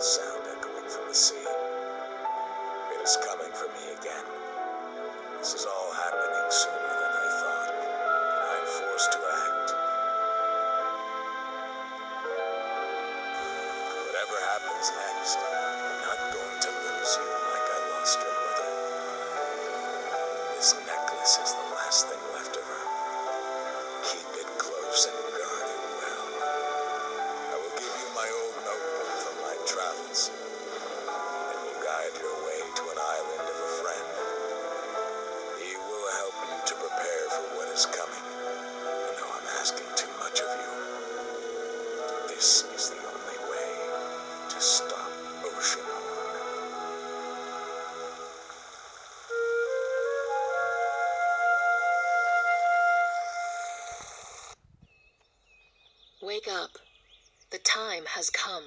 sound echoing from the sea. It is coming for me again. This is all happening sooner than I thought, I am forced to act. Whatever happens next, I'm not going to lose you like I lost your mother. This necklace is the last thing Wake up. The time has come.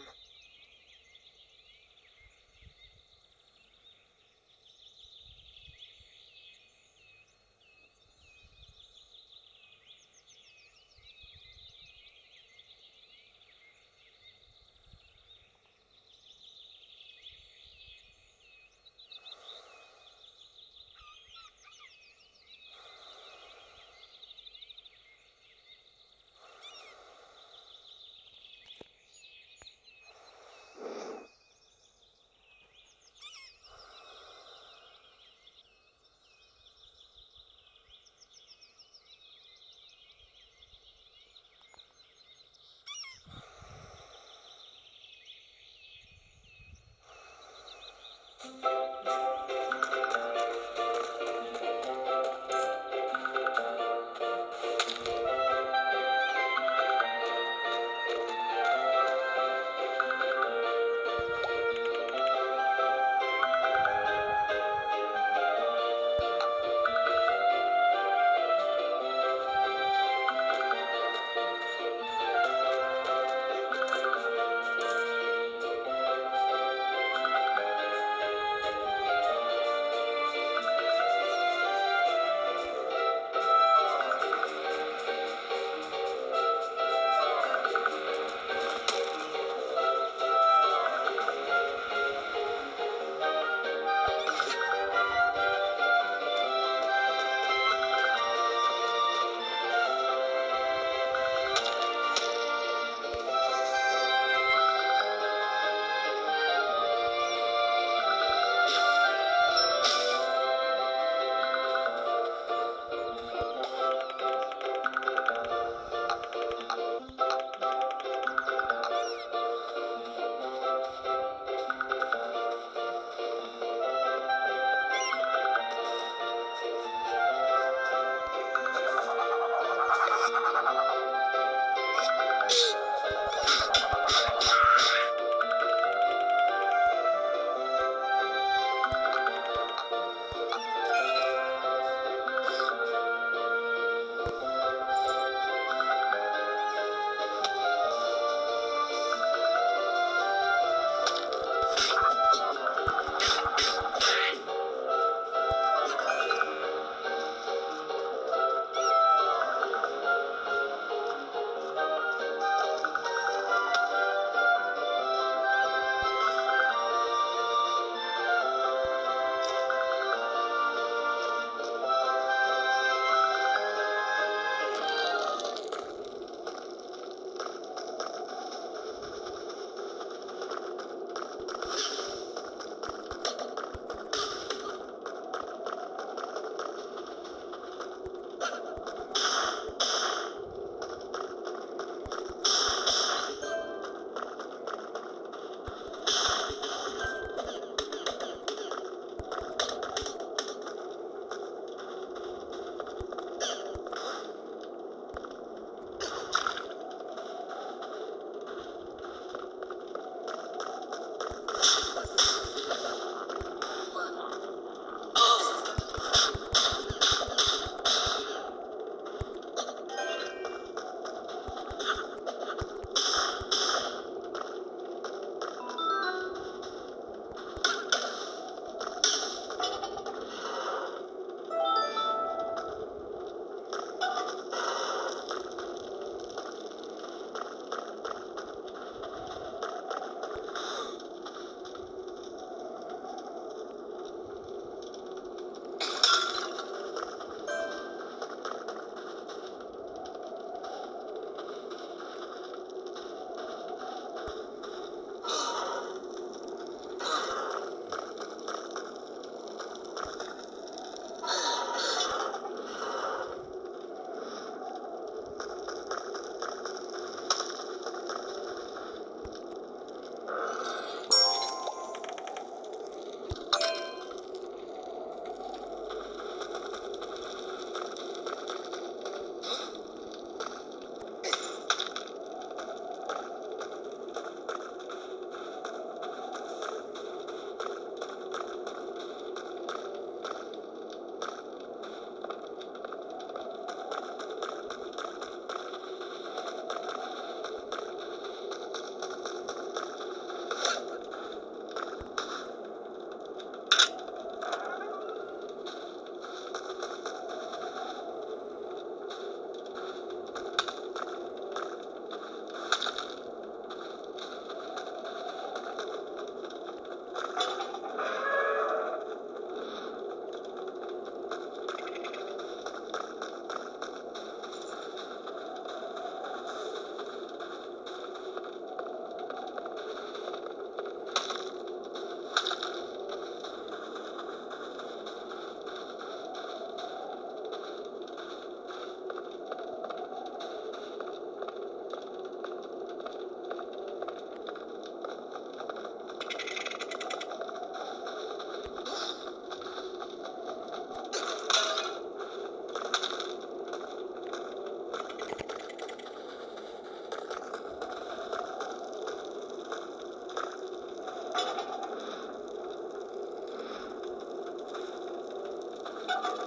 Thank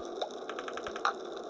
you.